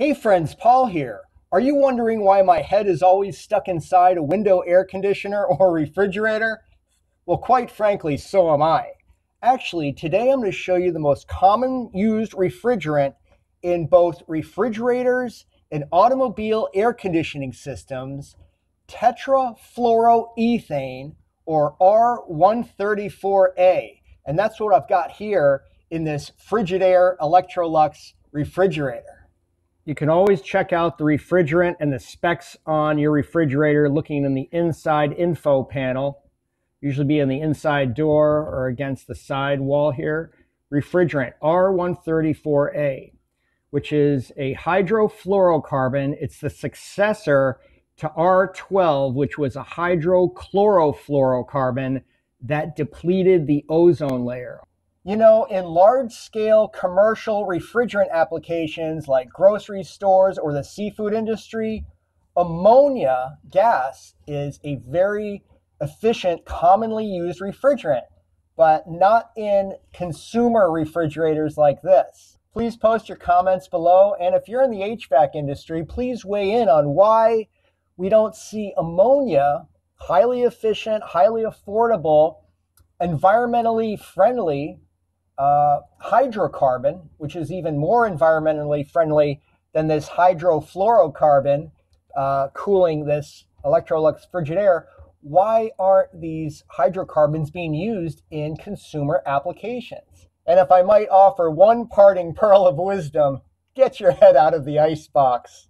Hey friends, Paul here. Are you wondering why my head is always stuck inside a window air conditioner or refrigerator? Well, quite frankly, so am I. Actually, today I'm going to show you the most common used refrigerant in both refrigerators and automobile air conditioning systems, tetrafluoroethane or R134A. And that's what I've got here in this Frigidaire Electrolux refrigerator. You can always check out the refrigerant and the specs on your refrigerator looking in the inside info panel. Usually be in the inside door or against the side wall here. Refrigerant R134A, which is a hydrofluorocarbon. It's the successor to R12, which was a hydrochlorofluorocarbon that depleted the ozone layer. You know, in large scale commercial refrigerant applications like grocery stores or the seafood industry, ammonia gas is a very efficient, commonly used refrigerant, but not in consumer refrigerators like this. Please post your comments below. And if you're in the HVAC industry, please weigh in on why we don't see ammonia, highly efficient, highly affordable, environmentally friendly uh, hydrocarbon, which is even more environmentally friendly than this hydrofluorocarbon uh, cooling this Electrolux Frigidaire, why aren't these hydrocarbons being used in consumer applications? And if I might offer one parting pearl of wisdom, get your head out of the icebox.